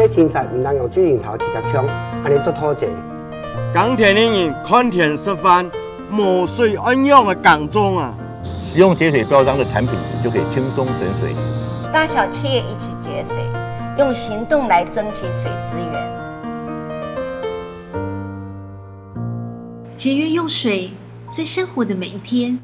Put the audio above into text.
切青菜唔能用水龙头直接冲，安尼做土济。钢铁人员看田吃饭，抹水安养的耕种啊！使用节水标章的产品，就可以轻松省水。大小企业一起节水，用行动来争取水资源。节约用水，在生活的每一天。